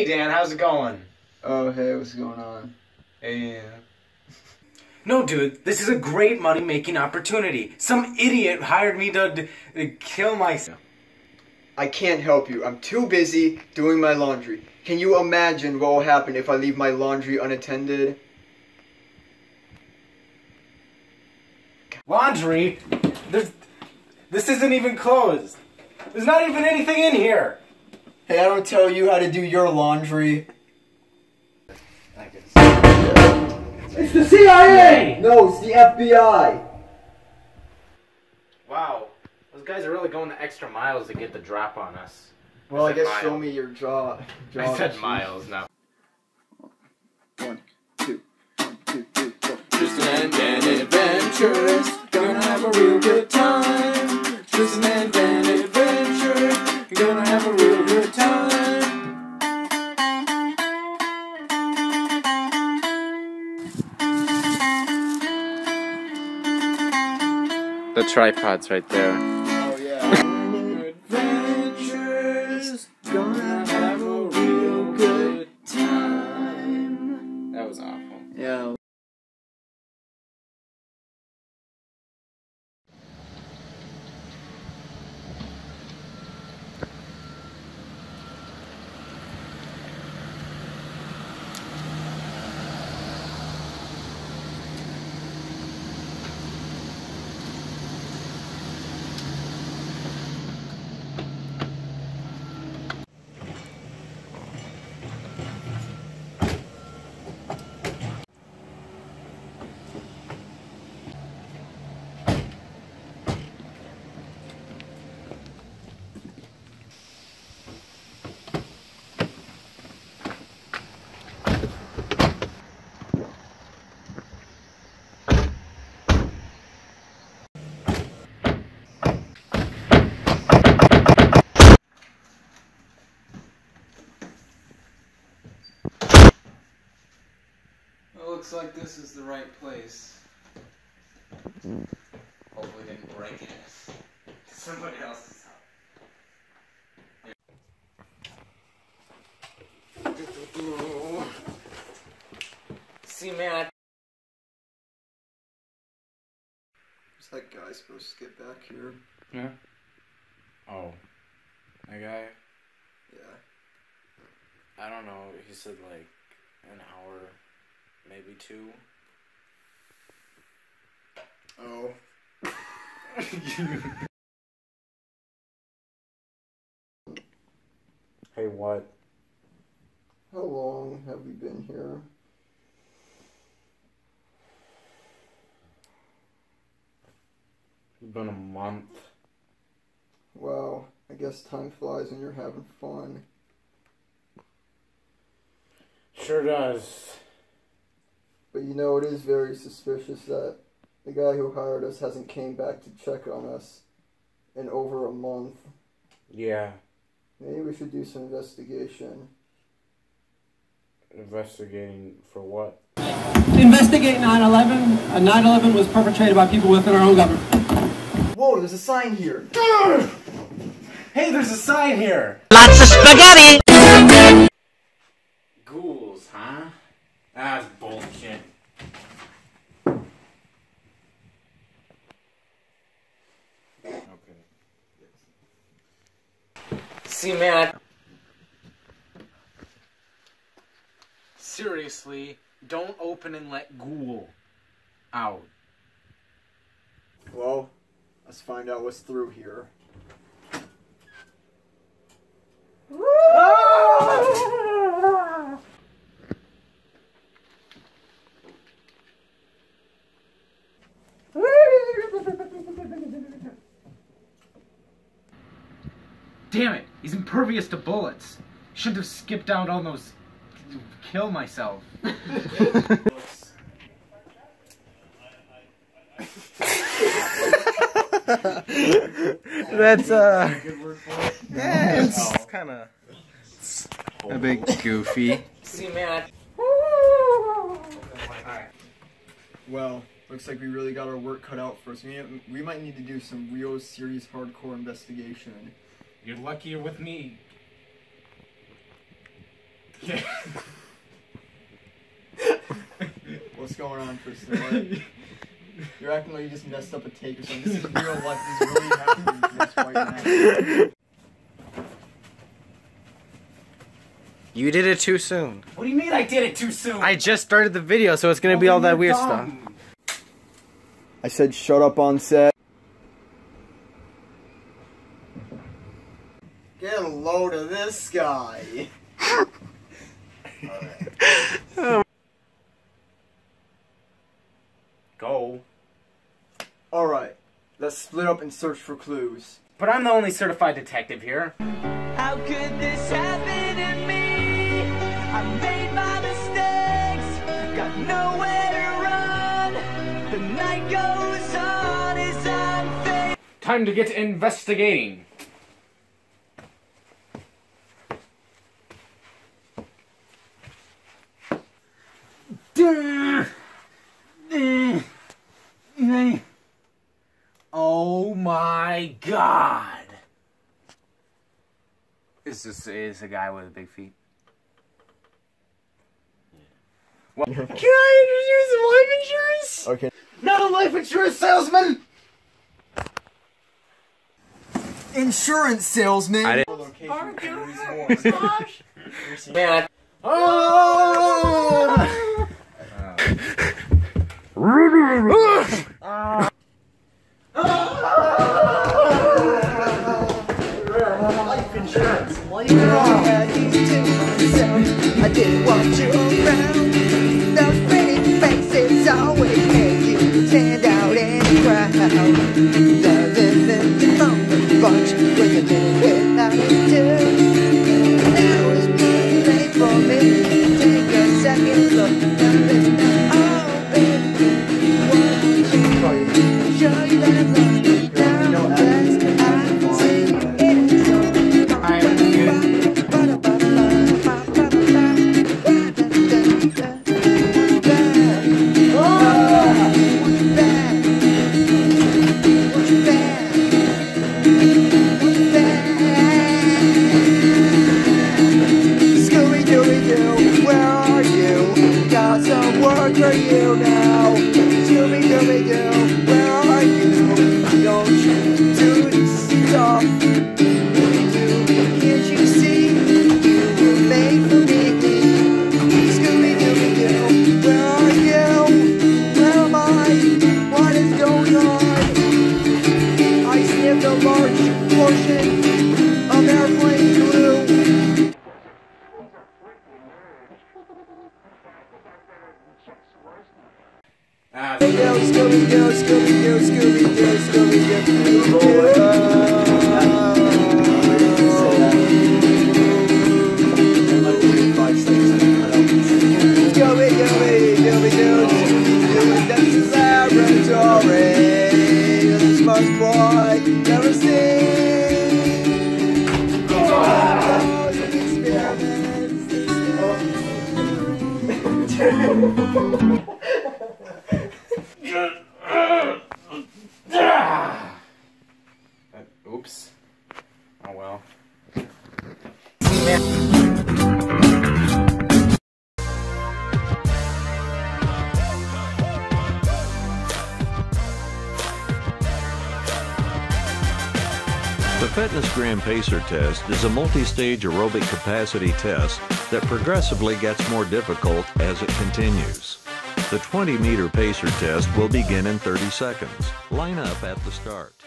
Hey Dan, how's it going? Oh, hey, what's going on? Hey. No, dude, this is a great money making opportunity. Some idiot hired me to, to kill myself. I can't help you. I'm too busy doing my laundry. Can you imagine what will happen if I leave my laundry unattended? Laundry? There's, this isn't even closed. There's not even anything in here. Hey, I don't tell you how to do your laundry. It's the CIA! No, it's the FBI. Wow, those guys are really going the extra miles to get the drop on us. Well, I said guess show me your jaw. jaw I said machine. miles, not. One, two, one, two, three, four. Tristan and Adventures, gonna have a real good time. Tristan and The tripod's right there. Looks like this is the right place. Hopefully didn't break it. Somebody else's house. See, man, Is that guy supposed to get back here? Yeah. Oh. That guy? Yeah. I don't know. He said like an hour, maybe two. Oh. Hey, what? How long have we been here? It's been a month. Wow, I guess time flies and you're having fun. Sure does. But you know, it is very suspicious that the guy who hired us hasn't came back to check on us in over a month. Yeah. Maybe we should do some investigation. Investigating for what? investigate 9/11. Uh, 9/11 was perpetrated by people within our own government. Whoa, there's a sign here! Hey, there's a sign here. Lots of spaghetti! Ghouls, huh? That's bullshit. Okay. See, man. Seriously, don't open and let ghoul out. Well, let's find out what's through here. Damn it, he's impervious to bullets. Shouldn't have skipped out on those. Kill myself. That's uh. Yeah, it's kind of. A bit goofy. See, man. Well, looks like we really got our work cut out for us. We, we might need to do some real serious hardcore investigation. You're lucky you're with me. What's going on, Tristan? You're acting like you just messed up a take or something. This is real life. This is really happening to us right now. You did it too soon. What do you mean I did it too soon? I just started the video, so it's gonna be all that weird stuff. I said shut up on set. Get a load of this guy. Go. Alright, let's split up and search for clues. But I'm the only certified detective here. How could this happen to me? I made my mistakes, got nowhere to run. The night goes on as I'm. Time to get investigating. Oh my god! Is this is a guy with big feet? What? Can I introduce life insurance? Okay. Not a life insurance salesman! Insurance salesman. I Man. I didn't want you around. Those pretty faces always made you stand out the the bunch when you did it without you. Scooby Oops. Oh well. The FitnessGram Pacer test is a multi-stage aerobic capacity test that progressively gets more difficult as it continues. The 20-meter pacer test will begin in 30 seconds. Line up at the start.